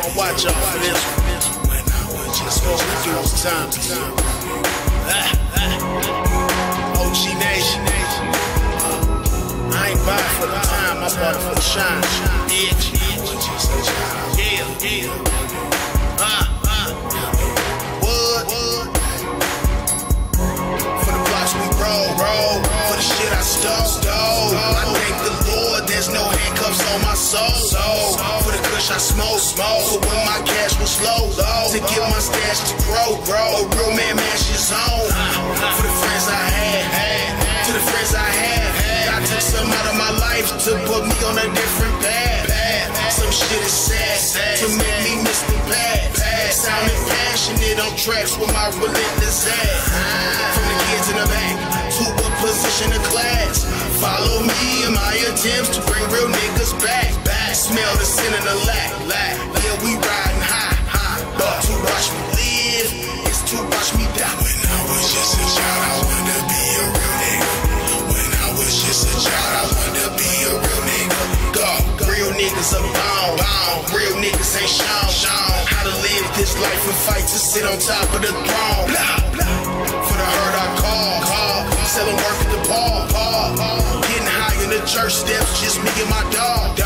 gon' watch out for this one. That's what we do from time. Ah, ah. OG Nation. Uh, I ain't buying for the time, I bought it for the shine. Bitch. Yeah, yeah. Ah, ah. Uh. Wood. For the blocks we roll, roll. For the shit I stole, stole. I thank the Lord, there's no handcuffs on my soul. So, kush I smoke, smoke. For when my cash was low, low. To get my stash to grow, grow. A real man mash his own. For the friends I had, had. To the friends I had, had. I took some out of my life to put me on a different path. Some shit is sad, to make me miss the path. Sounding passionate on tracks with my relentless ass. From the kids in the back to a position of class. Follow me in my attempts to bring real niggas back. Smell the sin in the lack. Lack. Yeah, we riding high, high. But to watch me live is to watch me die. When I was just a child, I wanted to be a real nigga. When I was just a child, I wanted to be a real nigga. God, real niggas are bound, bound. Real niggas ain't shown, shown. How to live this life and fight to sit on top of the throne. Blah, blah. For the hurt I call, call. Selling work at the bar, bar. Getting high in the church steps, just me and my dog,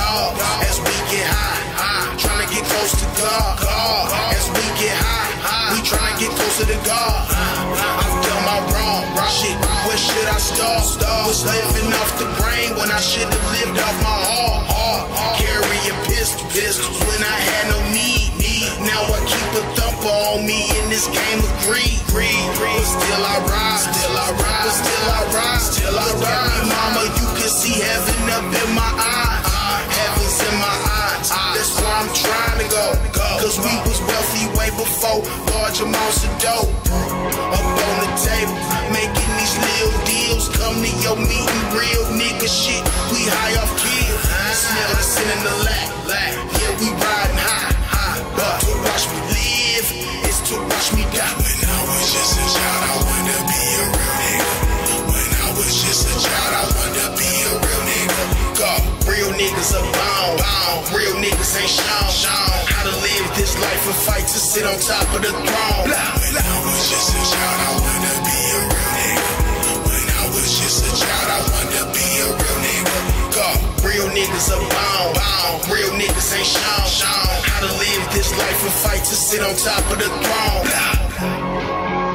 close to God. As we get high. We trying to get closer to God. I've done my wrong, shit. Where should I start? Was living off the brain when I should have lived off my heart. heart. Carry a pistol, pistol when I had no need. Now I keep a thumper on me in this game of greed. But still I ride, still I but still I ride, still I ride. Mama, you before large amounts of dope. Up on the table, making these little deals. Come to your meeting, real nigga shit. We high off kill. Smell sin in the lack. Niggas are bound, bound. Real niggas ain't shown, shown. How to live this life and fight to sit on top of the throne. When I was just a child, I to be a real nigga. When I was just a child, I to be a real nigga. God, real niggas are bound, bound. Real niggas ain't shown, shown. How to live this life and fight to sit on top of the throne.